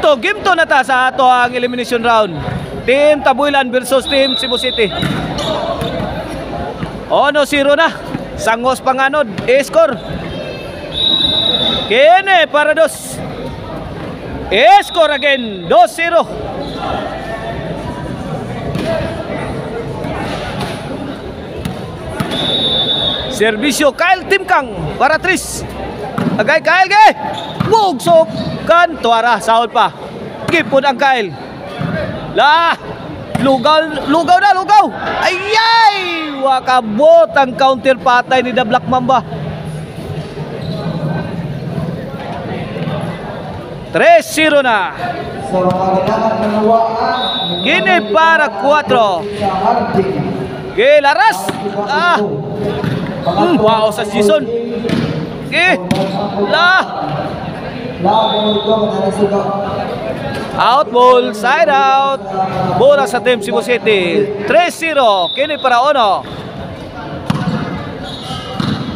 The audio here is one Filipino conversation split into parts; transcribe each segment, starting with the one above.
to, game to na ta sa ato ang elimination round. Team Tabuilan versus Team Cebu City. Ono zero na. Sangos panganod, e-score. Kene para dos. E-score again, 2-0. Servisyo Kyle Timkang para Tris. Agay Kyle Bugsok kan tuara sahod pa. Gipon ang Kyle. La lugaw lugaw na lugaw. Ayay! Wakabot ang counter patay ni The Black Mamba. 3-0 na. Sa mga kailangan nanawaan. Gini para 4. Sa harding. Ge laras. Ah, hmm, wow sa season. Ge. La. Laban mo ito, mananasuga. Out ball, side out. Bola sa team Cebu City. 3-0. Kini para Ono.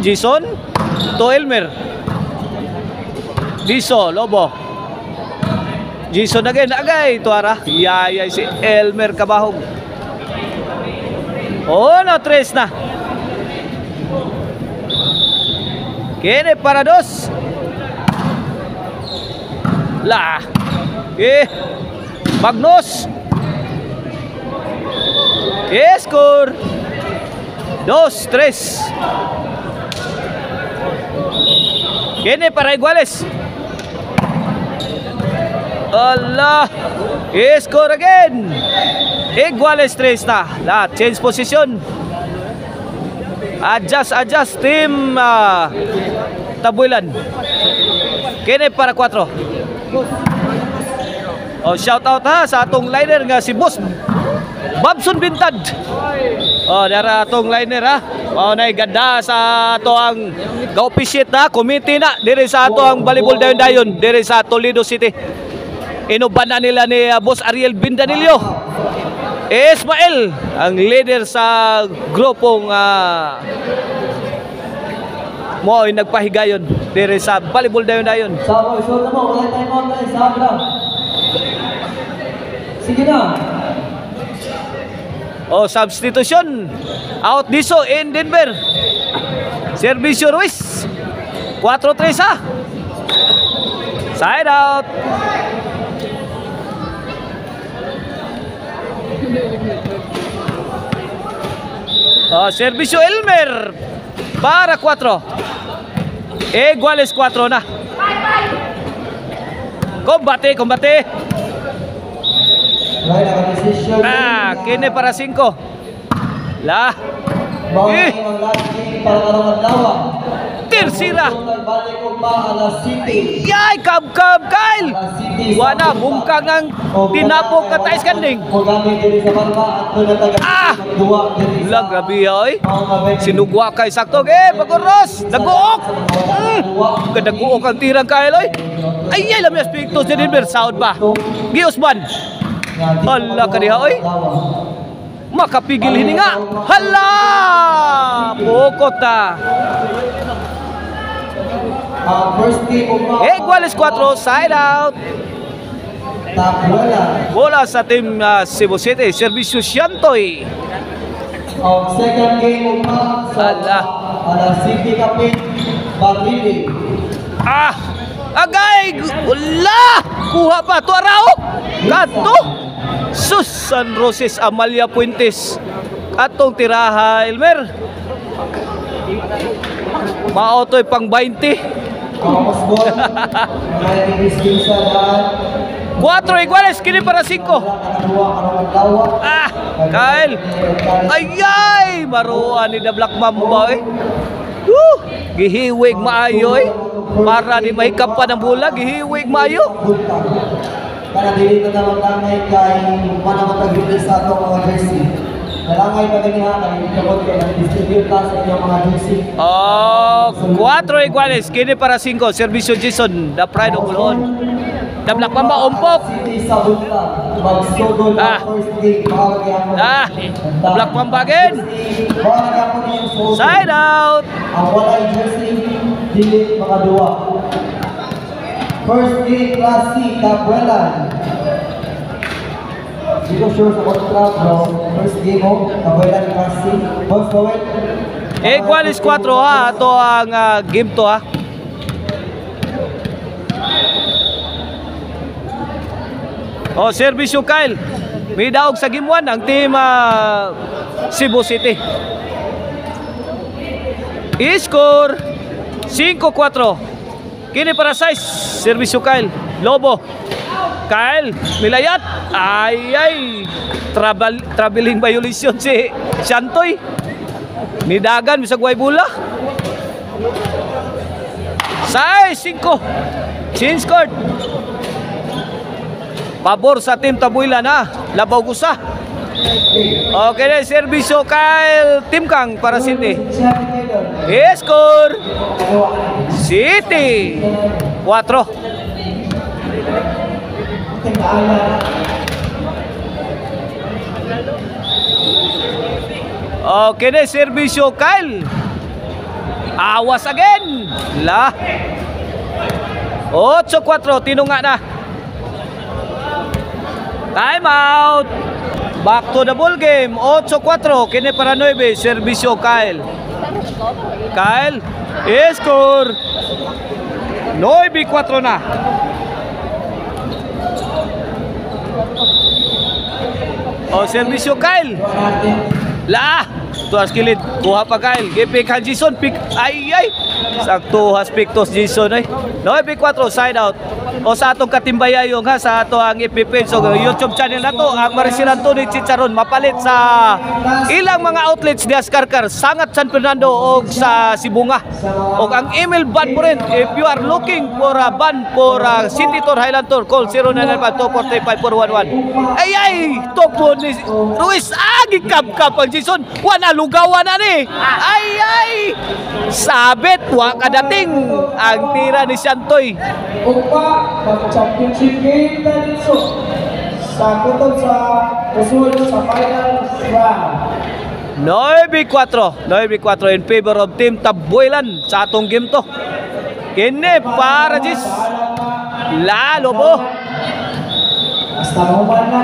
Jason to Elmer. Diso, Lobo. Jason again, agay, tuara. Yayay si Elmer Kabahog. Ono, tres na. Kini para dos. La. Eh. Magnus. Eh, score. Dos, tres. Kini para Iguales. Allah. Eh, score again. Iguales tres na. La, change position. Adjust, adjust. Team ah, Tabuilan. Kini para 4. Oh, shout out ha sa atong liner nga si Boss Babson Bintad. Oh, dara atong liner ha. Mao nay ganda sa ato ang ga-officiate na committee na diri sa ato ang volleyball dayon dayon diri sa Toledo City. Inuban na nila ni uh, Boss Ariel Bindanillo. Ismael ang leader sa grupong uh, mo ay nagpahigayon diri sa volleyball dayon dayon. Sa isuot na mo. Wala tayo mo tayo. Sa mo Sige na. Oh, substitution. Out Diso in Denver. Servisyo Ruiz. 4-3 ha. Side out. Oh, servisyo Elmer. Para 4. Iguales 4 na. Combate, combate. Ah, kini para 5. La. Eh. Alas City. Yay, kab kab Kyle. Wala bungkang ang tinapok ka tais kanding. Ah! Lag grabe oy. Sinugwa kay sakto eh, bagoros. Daguok. Mm. Kadaguok ang tirang Kyle oy. Ay, ay lamya speak to si Denver South ba. Gi Usman. Hala ka diha oy. Makapigil hininga. Hala! Pokot ugma. Iguales 4, side out. Bola sa team uh, Cebu City, Servisyo Siantoy. Ang second game ugma sa Ala. alas City Kapit. Barili. Ah! Agay! Wala! Kuha pa! Tuarao! Kato! Sus! San Roses Amalia Puentes. Atong tiraha, Elmer. Maotoy pang 20. Diskin sa. 4 iguales, kini para 5. Nakaduwa karong adlaw. Ah! Kyle! Ayay! Maruan ni The Black Mamba eh. Woo! Gihiwig maayo eh. Para di mahikap pa ng bola, gihiwig maayo. Para dili na naman langay kay manamatag sa atong mga jersey. Nalangay pa din ha kay kapag kay nag-distribute ta sa inyong mga jersey. Oh, 4 iguales, kini para 5. Servisyo Jason, the pride of Ulon. The Black Mamba umpok. Ah. Ah, po niyong suot. Side out. Ang walay jersey, dili makaduwa. First game, Class C, Tabuelan. Sure sa kontra, bro. First game mo, Tabuelan, Class C. Boss, Bowen. Equal is 4 ha. Ito ang ah, game to ha. Oh, service yung Kyle. May daog sa game 1 ang team ah, Cebu City. I-score 5-4. Kini para size. Service yung Kyle. Lobo. Kyle, milayat. Ay, ay. Travel, traveling violation si Shantoy. Nidagan, bisag way bula. Size 5. Change court. Pabor sa team Tabuilan ha. Labaw gusa. Okay na, servisyo Kyle Team Kang para City. I-score Dalawa. City 4. Okay na, servisyo Kyle. Awas again. La. 8-4, tinunga na. Time out. Back to the ball game. 8-4, kini para 9, servisyo Kyle. Kyle, score. 9-4 na. O, servisyo Kyle. La! Tuas kilid. Kuha pa Kyle. Gipik ha Jason. Pick. Ay, ay. Sakto has pick tos Jason ay. No, pick 4. Side out. O sa atong katimbaya yung ha. Sa ato ang ipipin. So, YouTube channel na to. Ang Marisilan to ni Chicharon. Mapalit sa ilang mga outlets ni Askarkar. Sangat San Fernando o sa Sibunga. O ang email ban mo rin. If you are looking for a ban for a City Tour Highland Tour, call 0995-245-411. Ay, ay! Tokpo ni Ruiz. Agi kap-kap ang Jason. Wala lugawan na ni. Ay, ay! Sabit, wa kadating ang tira ni Santoy. Ugpa, mag-championship game na dito. Sa kutod sa usul sa final round. 9-4. 9-4 in favor of Team Tabuelan sa atong game to. Kini para Jis. Lalo po. Basta na.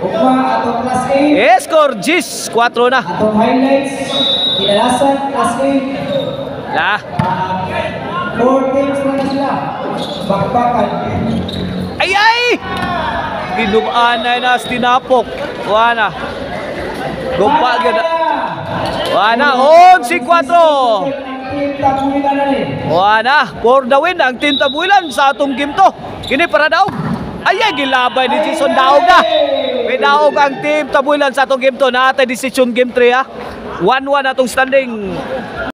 Ugpa, atong class A. Score Jis. 4 na. Atong highlights. Kinalasan, class A. La. Ah, four games na sila. Bakbakan. Ay ay! Ginumaan na na tinapok. Wana. Gumpa gina. Wana. 11-4. Kita pumila na rin. Wana. For the win ang Team Tabuelan sa atong game to. Kini para daw. Ay ay gilabay ni Jason Daog na. May daog ang Team Tabuelan sa atong game to. Naatay decision game 3 ha. 1-1 atong standing.